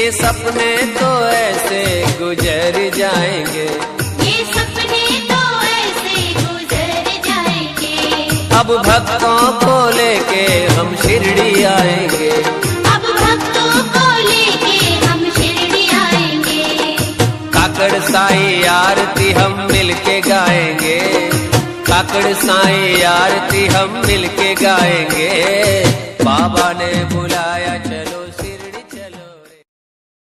ये सपने तो ऐसे गुजर जाएँगे। ये सपने तो ऐसे गुजर जाएँगे। अब भक्तों को लेके हम शिरडी आएँगे। अब भक्तों को लेके हम शिरडी आएँगे। काकड़ साई आरती हम मिलके गाएँगे। काकड़ साई आरती हम मिलके गाएँगे। बाबा ने